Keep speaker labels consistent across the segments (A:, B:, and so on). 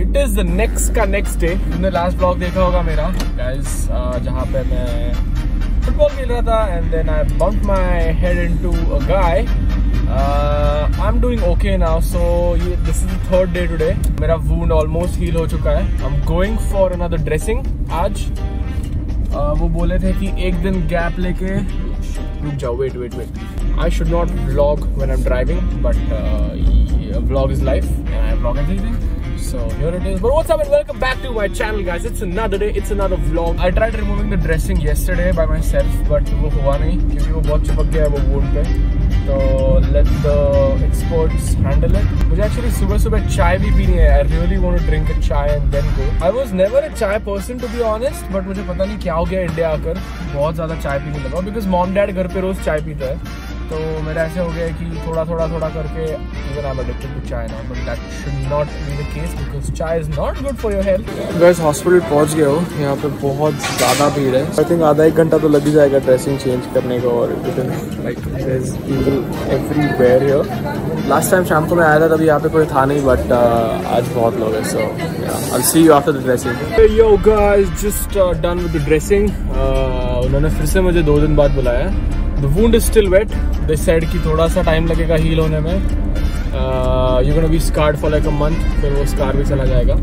A: It is the next का next day तुमने last blog देखा होगा मेरा। गाइस जहाँ पे मैं फुटबॉल खेल रहा था and then I bump my head into a guy I am doing okay now so ये this is third day today मेरा वूंड ऑलमोस्ट हील हो चुका है। I am going for another dressing आज uh, वो बोले थे कि एक दिन गैप लेके रुक जाओ। Wait wait wait I should not when I'm driving but uh, vlog is life and I vlog everything. So here it is but what's up and welcome back to my channel guys it's another day it's another vlog I tried removing the dressing yesterday by myself but वो हुआ नहीं क्योंकि वो बहुत चिपक गया है वो wound पे तो let the experts handle it मुझे actually सुबह सुबह चाय भी पीनी है I really want to drink a chai and then go I was never a chai person to be honest but मुझे पता नहीं क्या हो गया इंडिया आकर बहुत ज़्यादा चाय पीने लगा because mom dad घर पे रोज चाय पीता है तो मेरा ऐसे हो गया कि थोड़ा थोड़ा थोड़ा करके even I am addicted to chai now but that should not be the case because chai is not good for your health guys hospital पहुँच गए हो यहाँ पे बहुत ज़्यादा भीड़ है। आई थिंक आधा एक घंटा तो लग ही जाएगा ड्रेसिंग चेंज करने का और like people everywhere here last time शाम को मैं आया था तभी यहाँ पे कोई था नहीं बट आज बहुत लोग हैं so I see you after the dressing yo guys just done with the dressing उन्होंने फिर से मुझे दो दिन बाद बुलाया। है the wound is still wet they said की थोड़ा सा टाइम लगेगा हील होने में। You can be scarred for like a month फिर वो स्कार भी चला जाएगा।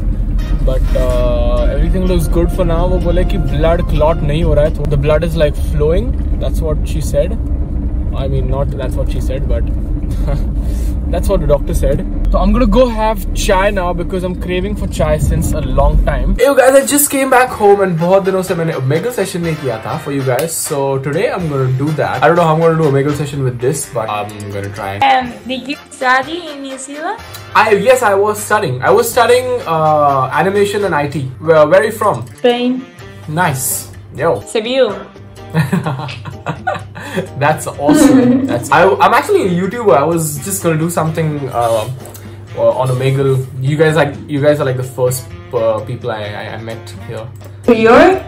A: But everything looks good for now वो बोले कि ब्लड क्लॉट नहीं हो रहा है the blood is like flowing that's what she said I mean not that's what she said but That's what the doctor said. So I'm gonna go have chai now because I'm craving for chai since a long time. Hey guys, I just came back home and बहुत दिनों से मैंने Omegle session नहीं किया था for you guys. So today I'm gonna do that. I don't know how I'm gonna do Omegle session with this, but I'm gonna try.
B: Um, did you study in New Zealand?
A: I yes, I was studying. I was studying uh, animation and IT. Where, where are you from?
B: Spain.
A: Nice. Yo.
B: Seville.
A: That's awesome. That's I, I'm actually a YouTuber. I was just gonna do something uh, uh, on Omegle. You guys like you guys are like the first uh, people I, I, I met here.
B: You're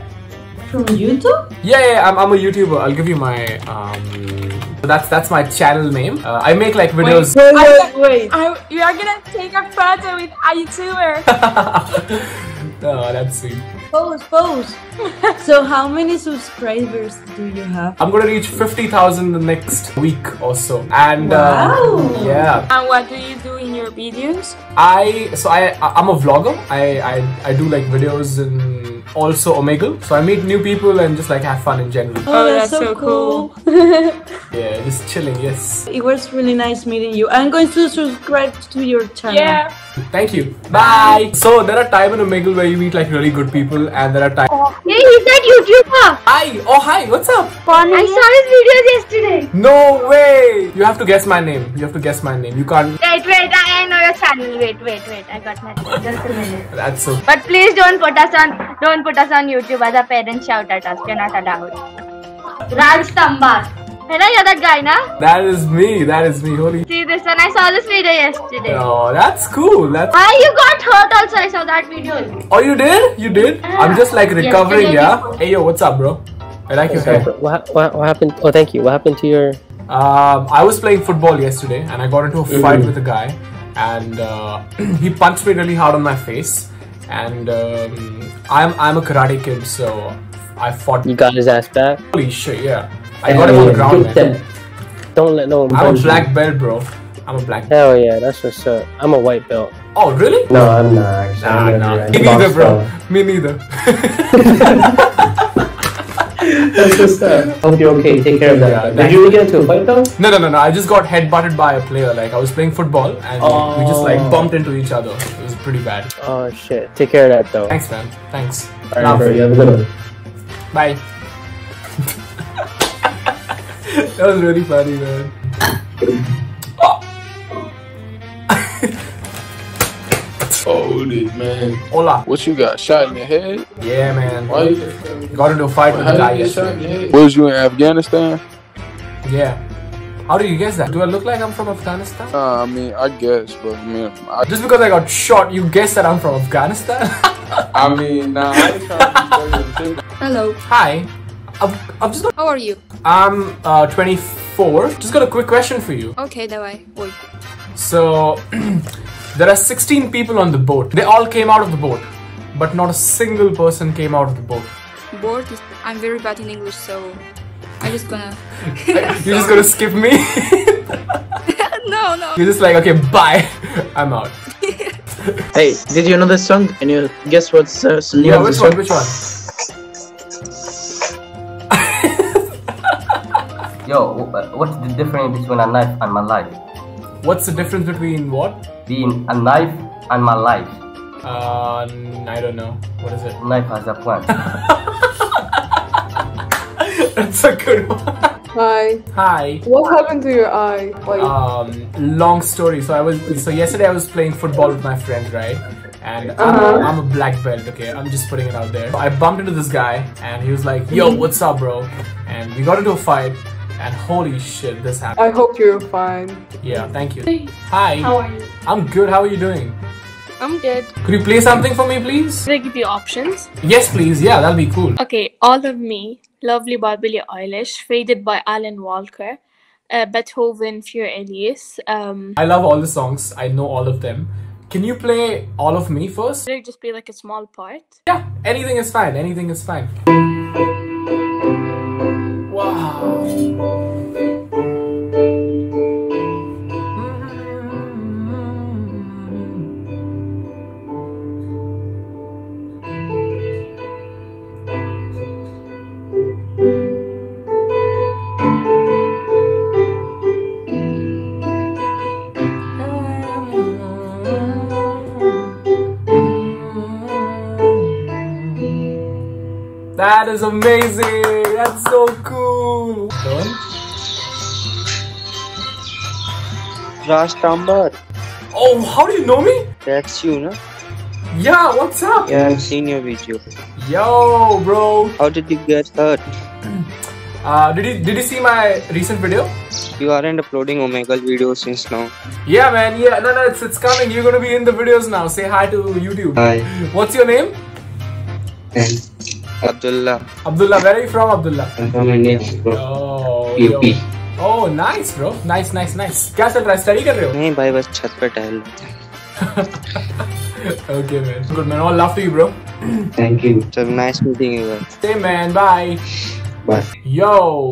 B: from YouTube?
A: Yeah, yeah, I'm, I'm a YouTuber. I'll give you my um. That's that's my channel name. Uh, I make like videos.
B: Wait, wait, wait. I, you are gonna take a photo with a YouTuber.
A: oh, that's sweet.
B: Pose, pose. so how many subscribers do you have?
A: I'm gonna reach fifty thousand the next week or so. And
B: Wow.
A: uh, yeah,
B: And what do you do in your videos?
A: I so I I'm a vlogger. I I, I do like videos and also Omegle. So I meet new people and just like have fun in general.
B: Oh, that's so cool.
A: Yeah, just chilling. Yes.
C: It was really nice meeting you. I'm going to subscribe to your channel.
B: Yeah.
A: Thank you. Bye. So there are times in Omegle where you meet like really good people, and there are times.
D: Hey, he's that YouTuber.
A: Hi. Oh hi. What's up?
D: I saw his videos yesterday.
A: No way. You have to guess my name. You have to guess my name. You can't.
D: Wait, wait, I, I know your channel. Wait, wait, wait. I got my just a minute.
A: That's so.
D: But please don't put us on don't put us on YouTube. Other parents shout at us. We're not allowed. Raj Tambat. Hey, na, you're that guy, na?
A: That is me. That is me. Holy.
D: See this one? I saw this video yesterday.
A: Oh, that's cool. That's.
D: Ah, you got hurt also. I saw that video.
A: Oh, you did? You did? I'm just like recovering,
D: Yesterday
A: yeah. Hey, yo, what's up, bro? I like your hair.
E: What, what, what happened? Oh, thank you. What happened to your?
A: Um, I was playing football yesterday, and I got into a fight with a guy, and uh, he punched me really hard on my face. And um, I'm I'm a karate kid, so I fought.
E: You got his ass back.
A: Holy shit, yeah! I got him on the ground,
E: them. Don't let no one.
A: I'm a
E: punch you.
A: black belt, bro. I'm a black.
E: Hell yeah, that's what's up. I'm a white belt.
A: Oh, really?
F: No, I'm not. Actually.
A: Nah,
F: I'm
A: nah. Me neither, bro. Me neither.
F: That's what's up. Hope you're okay. Take care of that.
A: Yeah,
F: Did you get into a fight though?
A: No, no, no, no. I just got headbutted by a player. Like I was playing football, and we just like oh. bumped into each other. It was pretty bad.
E: Oh shit. Take care of that though.
A: Thanks, man. Thanks.
F: Alright,
A: Love.
F: bro. You have a good one.
A: Bye. that was really funny, man.
G: Hold it, man.
A: Hola.
G: What you got? Shot in the head?
A: Yeah, man.
G: Why? you-
A: Got into a fight with
G: How
A: a guy
G: you in
A: yesterday.
G: head? Was you in Afghanistan?
A: Yeah. How do you guess that? Do I look like I'm from Afghanistan?
G: Uh, I mean, I guess, but I mean, I,
A: Just because I got shot, you guess that I'm from Afghanistan?
G: I mean, nah, I ain't trying to be stereotypical.
H: Hello,
A: Hi. I've, I've just got.
H: how are you?
A: I'm uh, 24. Just got a quick question for you.
H: Okay, давай. Ой.
A: So, There are 16 people on the boat. They all came out of the boat, but not a single person came out of the boat.
B: Bored. I'm very bad in English, so I'm just gonna.
A: You're just gonna skip me?
B: no, no.
A: You're just like, okay, bye. I'm out.
F: Hey, did you know this song? Can you guess what's uh, the name
A: Yeah,
F: of the
A: which
F: song?
A: one? Which one?
H: Yo, what's the difference between a knife and my life?
A: What's the difference between what?
H: Being a knife and my life.
A: Uh, n- I don't know. What is it?
H: Knife has a plan.
A: That's a good one.
I: Hi.
A: Hi.
I: What happened to your eye? Like,
A: Um, long story. So I was so yesterday I was playing football with my friend, right? And
I: Uh-huh.
A: I'm, I'm a black belt. Okay, I'm just putting it out there. I bumped into this guy, and he was like, "Yo, what's up, bro?" And we got into a fight, and holy shit, this happened.
I: I hope you're fine.
A: Yeah, thank you. Hi.
B: How are you?
A: I'm good. How are you doing?
B: I'm good.
A: Could you play something for me, please?
J: Can I give you options?
A: Yes, please. Yeah, that'll be cool.
J: Okay, All of Me, Lovely by Billie Eilish, Faded by Alan Walker, uh, Beethoven, Für Elise. Um,
A: I love all the songs. I know all of them. Can you play all of me first?
J: should it just be like a small part?
A: Yeah, anything is fine. Anything is fine. Wow. That is amazing. That's so cool. Done?
K: Raj Tambat,
A: Oh, how do you know me?
K: that's you, no?
A: Yeah, what's up?
K: Yeah, I've seen your video.
A: Yo, bro.
K: How did you get hurt?
A: Uh, did you did you see my recent video?
K: You aren't uploading Omegle videos since now.
A: Yeah, man. Yeah, no, no, it's it's coming. You're gonna be in the videos now. Say hi to YouTube.
K: Hi.
A: What's your name?
K: Abdullah,
A: Abdullah. Where are you from, Abdullah?
K: I'm from India, bro.
A: Oh, yo. Oh, nice, bro. Nice, nice, nice. क्या चल रहा है? Study कर रहे हो?
K: नहीं भाई बस छत पे टहल रहे थे.
A: Okay, man. Good, man. All love to you, bro.
K: Thank you. So nice meeting you guys.
A: Same, man. Bye.
K: Bye.
A: Yo,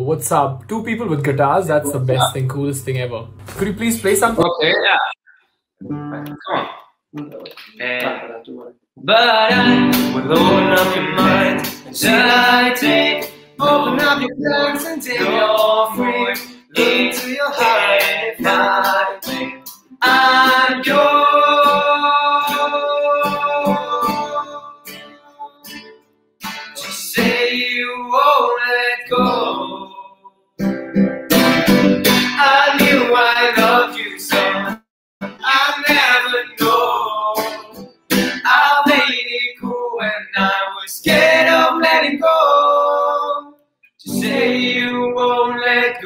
A: what's up? Two people with guitars. That's the best thing, coolest thing ever. Could you please play something?
L: Okay, yeah. Come on. But I will open up your mind until I take. Open up your lungs until you're free. Into your heart and find me. I'm yours.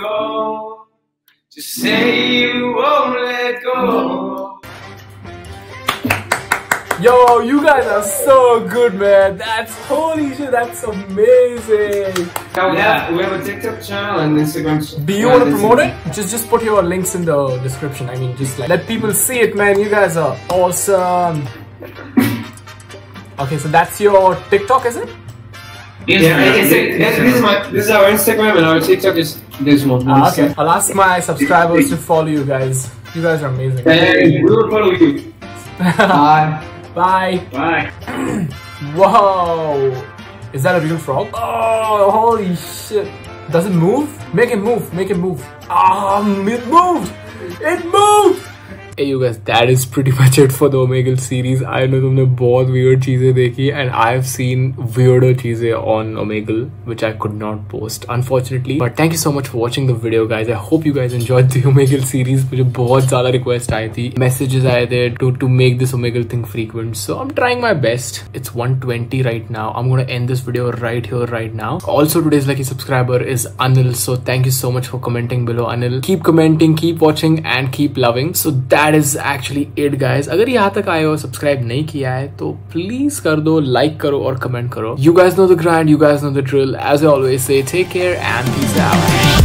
L: Go. Just say you won't let go.
A: Yo, you guys are so good, man. That's holy shit. That's amazing.
G: Yeah, we have, we have a TikTok channel and Instagram. ch-
A: Do you want to promote it? Just just put your links in the description. I mean, just like let people see it, man. You guys are awesome. Okay, so that's your TikTok, is it?
G: Yeah, this, is- this, this is my this is our Instagram and our TikTok is this one.
A: Ah, okay. I'll ask my subscribers to follow you guys. You guys are amazing.
G: And we will follow you. Bye.
A: Bye.
G: Bye.
A: Whoa! Is that a real frog? Oh, holy shit! Does it move? Make it move. Make it move. Um, it moved. It moved. Hey you guys, that is pretty much it for the Omegle series. I know तुमने बहुत weird चीजें देखी and I've seen weirder चीजें on Omegle which I could not post unfortunately. But thank you so much for watching the video guys. I hope you guys enjoyed the Omegle series. मुझे बहुत ज़्यादा request आई थी, messages आए थे to to make this Omegle thing frequent. So I'm trying my best. It's 120 right now. I'm gonna end this video right here, right now. Also today's lucky subscriber is Anil. So thank you so much for commenting below, Anil. Keep commenting, keep watching, and keep loving. So that that is actually it guys अगर यहाँ तक आए हो subscribe नहीं किया है तो please कर दो लाइक करो और कमेंट करो। You guys know the grand you guys know the drill as always say take care and peace out